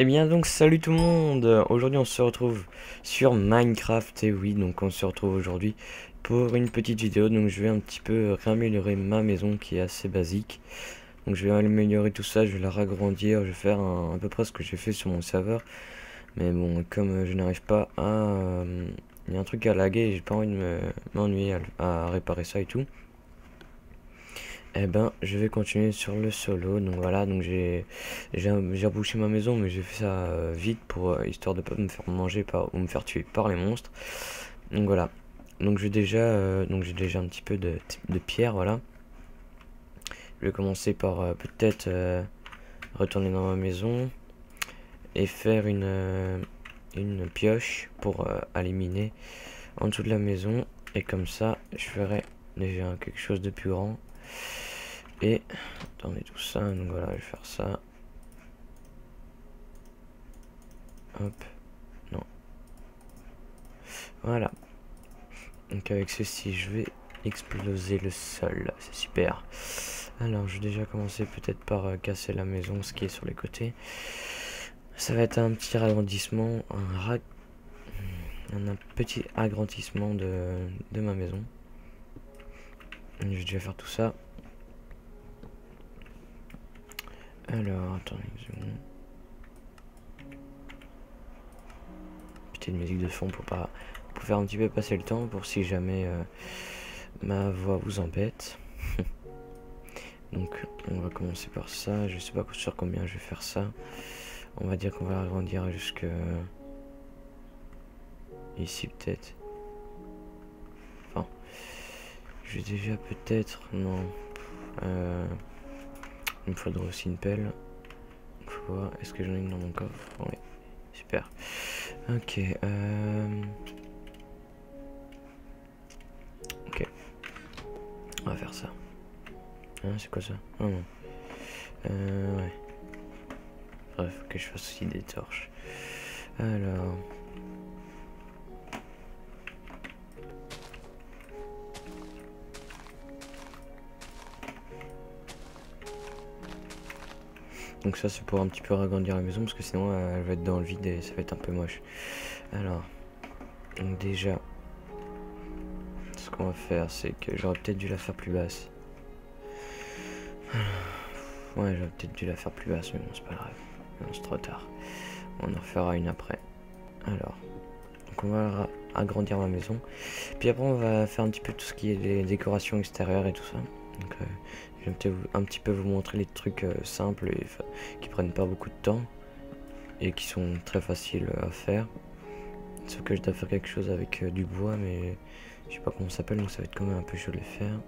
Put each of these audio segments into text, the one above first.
Eh bien donc salut tout le monde. Aujourd'hui on se retrouve sur Minecraft. Et oui donc on se retrouve aujourd'hui pour une petite vidéo. Donc je vais un petit peu réaméliorer ma maison qui est assez basique. Donc je vais améliorer tout ça, je vais la ragrandir, je vais faire un, à peu près ce que j'ai fait sur mon serveur. Mais bon comme je n'arrive pas à... Euh, il y a un truc à laguer j'ai pas envie de m'ennuyer à réparer ça et tout eh ben, je vais continuer sur le solo. Donc voilà, donc j'ai j'ai ma maison, mais j'ai fait ça euh, vite pour euh, histoire de pas me faire manger par, ou me faire tuer par les monstres. Donc voilà. Donc j'ai déjà euh, donc j'ai déjà un petit peu de, de pierre, voilà. Je vais commencer par peut-être retourner dans ma maison et faire une une pioche pour éliminer en dessous de la maison et comme ça je ferai déjà quelque chose de plus grand et attendez tout ça, donc voilà, je vais faire ça. Hop, non. Voilà. Donc avec ceci, je vais exploser le sol. C'est super. Alors, je vais déjà commencer peut-être par euh, casser la maison, ce qui est sur les côtés. Ça va être un petit agrandissement, un, un petit agrandissement de, de ma maison. Je vais déjà faire tout ça. Alors, attendez Petite musique de fond pour pas pour faire un petit peu passer le temps pour si jamais euh, ma voix vous embête. Donc on va commencer par ça. Je sais pas sur combien je vais faire ça. On va dire qu'on va agrandir jusque ici peut-être. Enfin, je vais déjà peut-être non. Euh, il me faudra aussi une pelle. Est-ce que j'en ai une dans mon coffre? Oui, super. Ok, euh... Ok. On va faire ça. Hein, c'est quoi ça? Oh non. Euh, ouais. Bref, que je fasse aussi des torches. Alors... Donc ça c'est pour un petit peu agrandir la maison parce que sinon elle va être dans le vide et ça va être un peu moche. Alors, donc déjà, ce qu'on va faire c'est que j'aurais peut-être dû la faire plus basse. Ouais j'aurais peut-être dû la faire plus basse mais bon c'est pas grave. c'est trop tard. On en fera une après. Alors, donc on va agrandir ma maison. Puis après on va faire un petit peu tout ce qui est les décorations extérieures et tout ça. Euh, vais un petit peu vous montrer les trucs euh, simples et qui prennent pas beaucoup de temps et qui sont très faciles à faire. Sauf que je dois faire quelque chose avec euh, du bois mais je sais pas comment ça s'appelle donc ça va être quand même un peu chaud de le faire.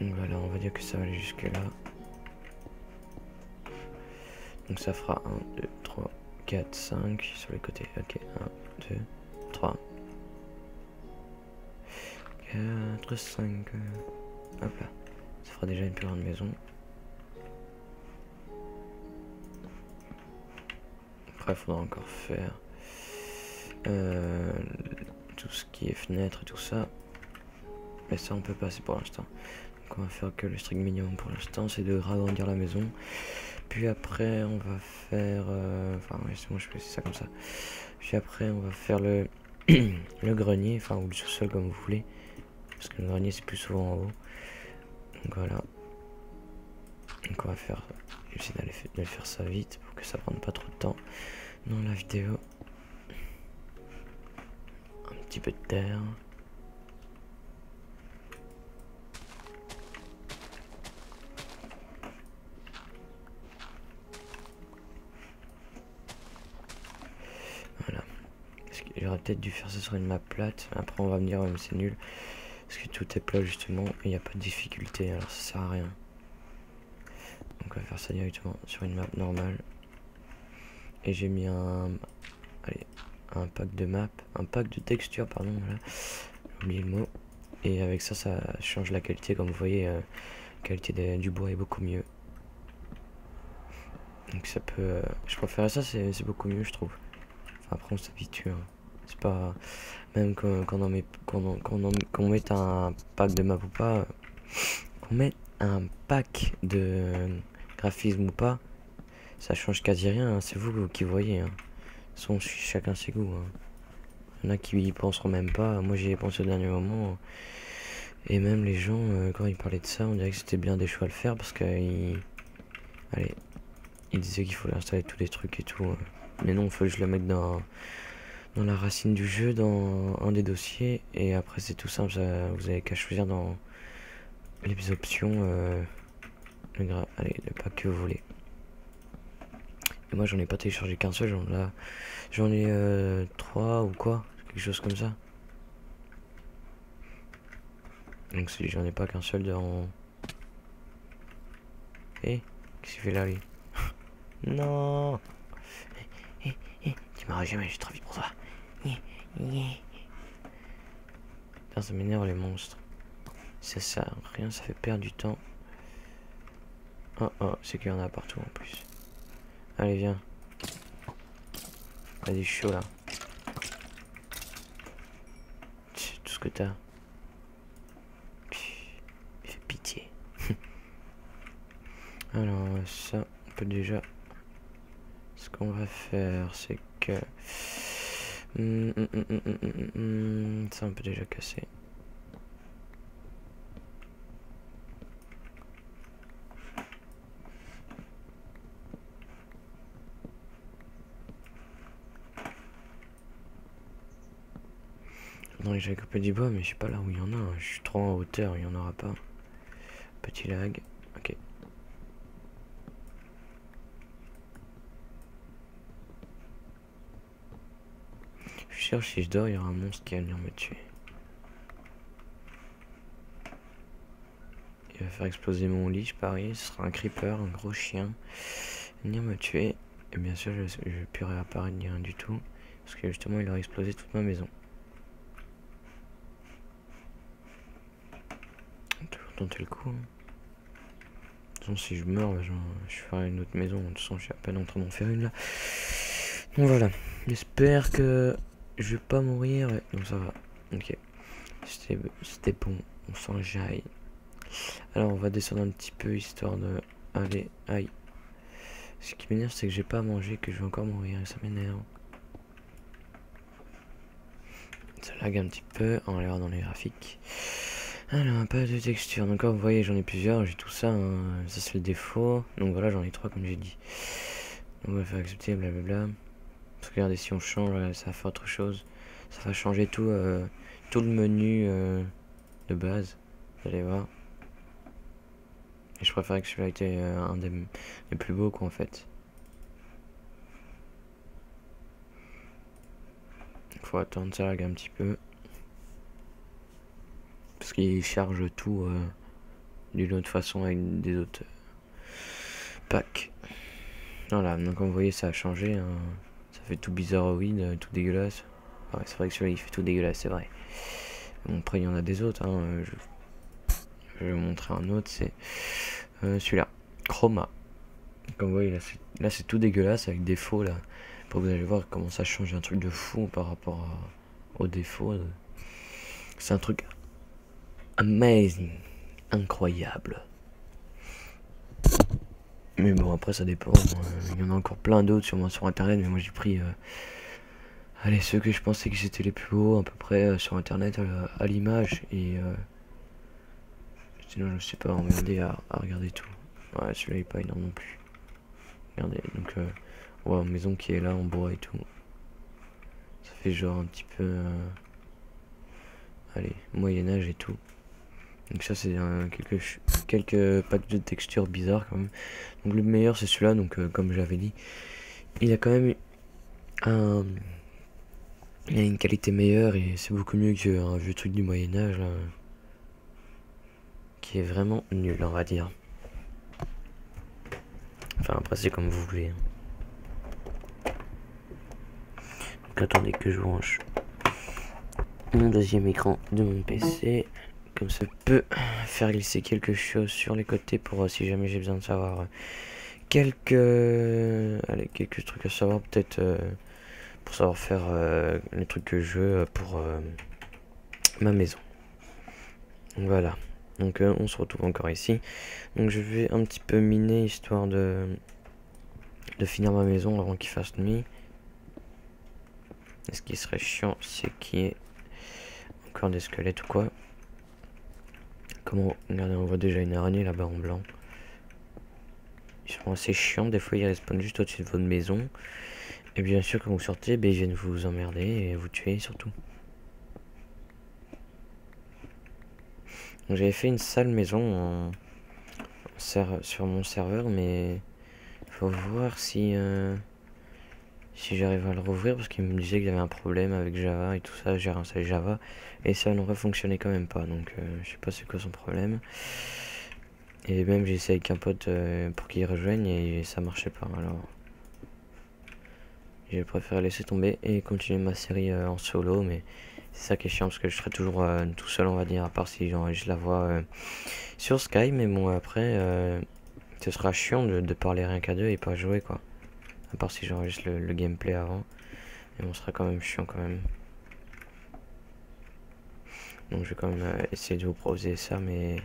Voilà, on va dire que ça va aller jusque là. Donc ça fera 1, 2, 3, 4, 5 sur les côtés. Ok, 1, 2, 3, 4, 5. Hop là. Ça fera déjà une plus grande maison. Après, il faudra encore faire euh, tout ce qui est fenêtre et tout ça. Mais ça, on peut passer pour l'instant. Donc, on va faire que le strict minimum pour l'instant, c'est de agrandir la maison. Puis après, on va faire. Euh, enfin, ouais, c'est bon, je fais ça comme ça. Puis après, on va faire le, le grenier, enfin, ou le sous-sol comme vous voulez. Parce que le grenier c'est plus souvent en haut. Donc voilà. Donc on va faire. J'essaie d'aller faire ça vite pour que ça prenne pas trop de temps dans la vidéo. Un petit peu de terre. Voilà. J'aurais peut-être dû faire ça sur une map plate. Après on va me dire mais c'est nul. Parce que tout est plat justement et il n'y a pas de difficulté alors ça sert à rien. Donc on va faire ça directement sur une map normale. Et j'ai mis un, allez, un pack de map, un pack de texture pardon, voilà. J'ai oublié le mot. Et avec ça, ça change la qualité comme vous voyez, euh, la qualité du bois est beaucoup mieux. Donc ça peut, euh, je préfère ça, c'est beaucoup mieux je trouve. Après on s'habitue. Hein. C'est pas. Même quand, on, met, quand, on, met un pack de map ou pas, qu'on met un pack de graphisme ou pas, ça change quasi rien, hein. c'est vous qui voyez. Hein. Sont chacun ses goûts. Hein. Il y en a qui y penseront même pas, moi j'y ai pensé au dernier moment. Et même les gens, euh, quand ils parlaient de ça, on dirait que c'était bien des choix à le faire parce qu'ils... Allez, ils disaient qu'il fallait installer tous les trucs et tout. Mais non, il faut que je le mette dans, dans la racine du jeu, dans un des dossiers. Et après c'est tout simple, vous avez qu'à choisir dans les options euh, le allez, le pack que vous voulez. Et moi j'en ai pas téléchargé qu'un seul, j'en ai euh, trois ou quoi, quelque chose comme ça. Donc si j'en ai pas qu'un seul dans... Eh, qu'est-ce qu'il fait là lui? Non eh, eh, eh, Tu m'auras jamais, j'ai trop vite pour toi. Putain, ça m'énerve les monstres. Ça sert rien, ça fait perdre du temps. Oh oh, c'est qu'il y en a partout en plus. Allez, viens. Vas-y, chaud là. Tout ce que t'as. Il fait pitié. Alors, ça, on peut déjà. Ce qu'on va faire, c'est que. Hum, hum, hum, ça, on peut déjà casser. Non, j'avais coupé du bois, mais je sais pas là où il y en a. Hein. Je suis trop en hauteur, il y en aura pas. Petit lag. Ok. Je si je dors, il y aura un monstre qui va venir me tuer. Il va faire exploser mon lit, je parie. Ce sera un creeper, un gros chien. Venir me tuer. Et bien sûr, je ne vais plus réapparaître ni rien du tout. Parce que justement, il aura explosé toute ma maison. tenter le coup. Hein. De toute façon, si je meurs, bah, je ferai une autre maison. De toute façon, je suis à peine en train d'en faire une là. Donc voilà. J'espère que je vais pas mourir. Donc ça va. Ok. C'était bon. On s'en jaille. Alors, on va descendre un petit peu histoire de. Allez, aïe. Ce qui m'énerve, c'est que j'ai pas mangé, que je vais encore mourir. Et ça m'énerve. Ça lag un petit peu. On va aller voir dans les graphiques. Alors, pas de texture. Donc, vous voyez, j'en ai plusieurs. J'ai tout ça. Hein. Ça, c'est le défaut. Donc, voilà, j'en ai trois, comme j'ai dit. Donc, on va faire accepter, blablabla. Regardez, si on change, ça va autre chose. Ça va changer tout, euh, tout le menu euh, de base. Vous allez voir. Et je préfère que celui-là était euh, un des, plus beaux, quoi, en fait. Faut attendre, ça un petit peu. Parce qu'il charge tout d'une autre façon avec des autres packs. Voilà, donc comme vous voyez, ça a changé. Hein. Fait tout bizarre, oui, tout dégueulasse. Ouais, c'est vrai que celui-là, il fait tout dégueulasse, c'est vrai. Bon, après, il y en a des autres. Hein. Je... vais vous montrer un autre, c'est euh, celui-là. Chroma. Comme vous voyez, là, c'est tout dégueulasse avec des faux, là. Vous allez voir comment ça change un truc de fou par rapport aux défauts. C'est un truc amazing, incroyable. Mais bon, après ça dépend. Il y en a encore plein d'autres sur, sur internet, mais moi j'ai pris. Euh, allez, ceux que je pensais que c'était les plus beaux, à peu près euh, sur internet euh, à l'image. Et. sinon, je sais pas, emmerder à, à regarder tout. Ouais, celui-là est pas énorme non plus. Regardez, donc. ouais, maison qui est là en bois et tout. Ça fait genre un petit peu. allez, Moyen-Âge et tout. Donc ça c'est quelques, packs de textures bizarres quand même. Donc le meilleur c'est celui-là, donc euh, comme j'avais dit. Il a quand même un... Il a une qualité meilleure et c'est beaucoup mieux qu'un vieux truc du Moyen-Âge Qui est vraiment nul on va dire. Enfin après c'est comme vous voulez. Hein. Donc attendez que je branche mon deuxième écran de mon PC. Comme ça peut faire glisser quelque chose sur les côtés pour euh, si jamais j'ai besoin de savoir euh, quelques allez, quelques trucs à savoir peut-être euh, pour savoir faire les trucs que je veux pour ma maison. voilà. Donc on se retrouve encore ici. Donc je vais un petit peu miner histoire de de finir ma maison avant qu'il fasse nuit. Et ce qui serait chiant, c'est qu'il y ait encore des squelettes ou quoi. Comment Regardez, on voit déjà une araignée là-bas en blanc. Ils sont assez chiants, des fois ils respawnent juste au-dessus de votre maison. Et bien sûr, quand vous sortez, ben, ils viennent vous emmerder et vous tuer surtout. J'avais fait une sale maison sur mon serveur, mais faut voir si euh, si j'arrive à le rouvrir parce qu'il me disait qu'il y avait un problème avec Java et tout ça. J'ai réinstallé Java et ça n'aurait fonctionné quand même pas. Donc euh, je sais pas c'est quoi son problème. Et même j'ai essayé avec un pote euh, pour qu'il rejoigne et ça marchait pas. Alors j'ai préféré laisser tomber et continuer ma série en solo, mais c'est ça qui est chiant parce que je serai toujours tout seul, on va dire, à part si j'enregistre la voix sur Sky. Mais bon, après, ce sera chiant de, parler rien qu'à deux et pas jouer quoi. À part si j'enregistre le, gameplay avant. Et on sera quand même chiant quand même. Donc je vais quand même euh, essayer de vous proposer ça, mais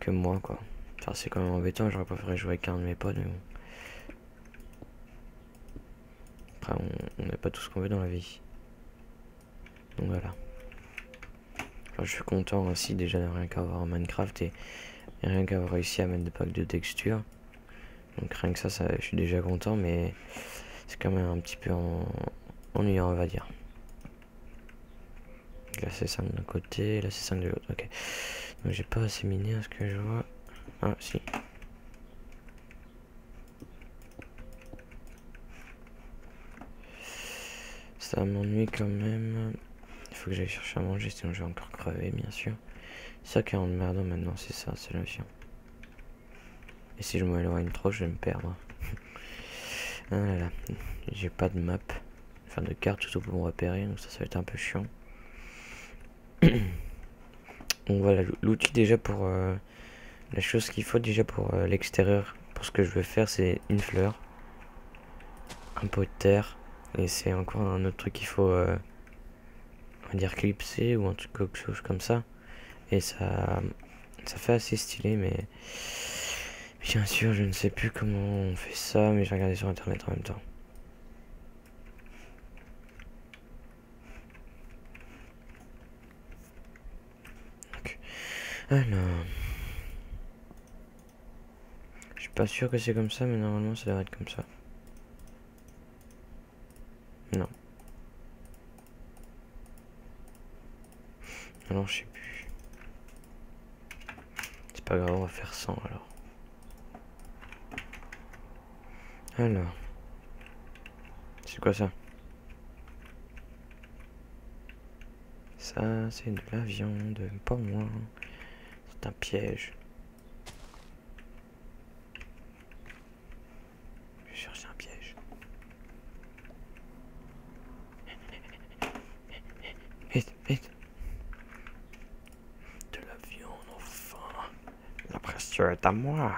que moi quoi. Enfin c'est quand même embêtant, j'aurais préféré jouer avec un de mes potes, mais bon. Après on n'a pas tout ce qu'on veut dans la vie. Donc voilà. je suis content aussi déjà de rien qu'avoir Minecraft et rien qu'avoir réussi à mettre des packs de texture. Donc rien que ça, je suis déjà content, mais c'est quand même un petit peu ennuyant, on va dire. Là c'est 5 d'un côté, là c'est 5 de l'autre, ok. Donc j'ai pas assez miné à ce que je vois. Ah si. Ça m'ennuie quand même. Il faut que j'aille chercher à manger, sinon je vais encore crever, bien sûr. Ça qui est emmerdant maintenant, c'est ça, c'est le chien. Et si je m'éloigne trop, je vais me perdre. ah là là, j'ai pas de map, enfin de carte surtout pour me repérer, donc ça, ça va être un peu chiant. donc voilà, l'outil déjà pour... Euh, la chose qu'il faut déjà pour euh, l'extérieur, pour ce que je veux faire, c'est une fleur, un pot de terre, et c'est encore un autre truc qu'il faut, euh, on va dire, clipser ou un truc quelque chose comme ça. Et ça, ça fait assez stylé, mais bien sûr, je ne sais plus comment on fait ça, mais j'ai regardé sur internet en même temps. Alors, je suis pas sûr que c'est comme ça, mais normalement ça devrait être comme ça. Non. Alors je sais pas grave, on va faire 100 alors. Alors. C'est quoi ça? Ça, c'est de la viande, pas moi. C'est un piège. Je vais chercher un piège. Vite, vite. est à moi.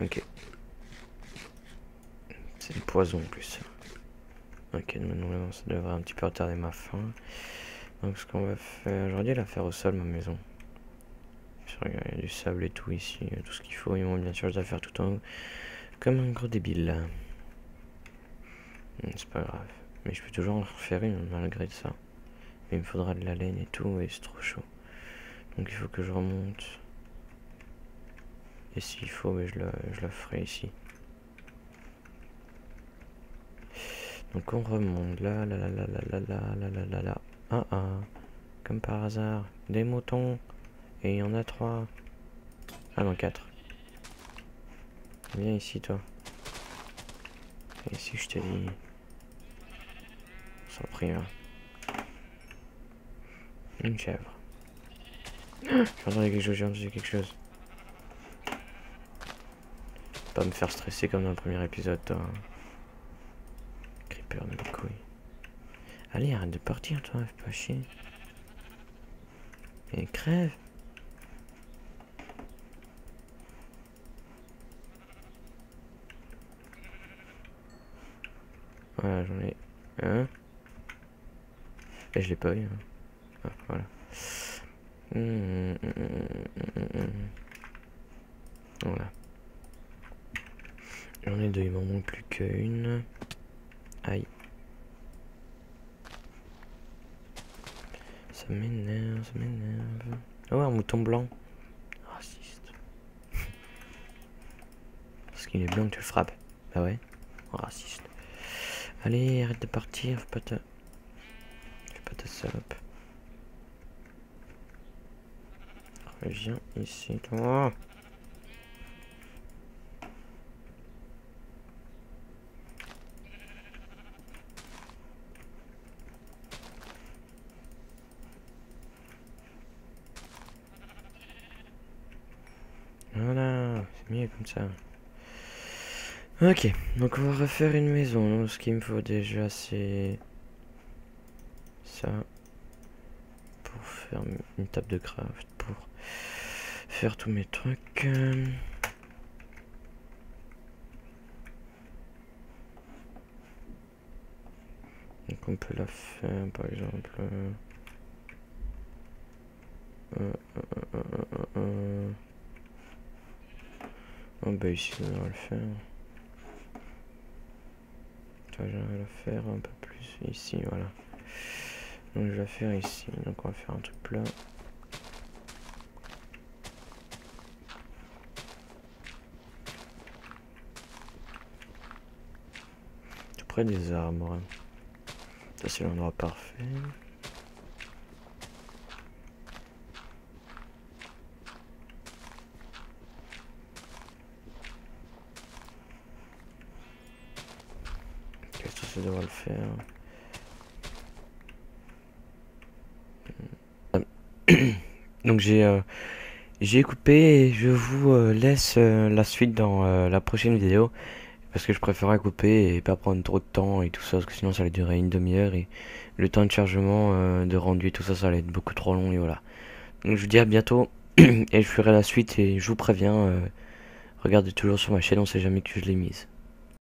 Ok. Poison en plus. Ok, maintenant ça devrait un petit peu retarder ma faim. Donc ce qu'on va faire aujourd'hui, la faire au sol ma maison. Il y a du sable et tout ici, tout ce qu'il faut. Ils vont bien sûr les faire tout en haut. Comme un gros débile. Hmm, c'est pas grave. Mais je peux toujours en refaire une malgré ça. Mais il me faudra de la laine et tout et c'est trop chaud. Donc il faut que je remonte. Et s'il faut, mais je, la, je ferai ici. Donc on remonte là, là, là, là, là, là, là, là, là, là, Ah ah, comme par hasard, des moutons. Et il y en a trois. Ah non, quatre. Viens ici, toi. Et ici, je te dis. Sans prière. Une chèvre. J'ai quelque chose, j'ai entendu quelque chose pas me faire stresser comme dans le premier épisode, toi. Allez, arrête de partir, toi, fais pas chier. Et crève. Voilà, j'en ai un. Et je l'ai pas eu. Hein. Ah, voilà. Voilà. J'en ai deux, il m'en manque plus qu'une. Aïe. Ça m'énerve, ça m'énerve. Ah ouais, un mouton blanc. Raciste. Parce qu'il est blanc que tu le frappes. Bah ouais. Raciste. Allez, arrête de partir, fais pas ta... Fais pas ta salope. Reviens ici, toi c'est comme ça. Ok, donc on va refaire une maison. ce qu'il me faut déjà, c'est ça pour faire une table de craft, pour faire tous mes trucs. Donc on peut la faire par exemple. Euh, euh, euh, oh bah ici on va le faire. Je la faire un peu plus ici, voilà. Donc je vais faire ici. Donc on va faire un truc plat. Tout près des arbres. Ça c'est l'endroit parfait. Je le faire. Donc j'ai euh, j'ai coupé et je vous euh, laisse euh, la suite dans la prochaine vidéo parce que je préférais couper et pas prendre trop de temps et tout ça parce que sinon ça allait durer une demi-heure et le temps de chargement de rendu tout ça ça allait être beaucoup trop long et voilà. Donc je vous dis à bientôt et je ferai la suite et je vous préviens regardez toujours sur ma chaîne on sait jamais que je l'ai mise.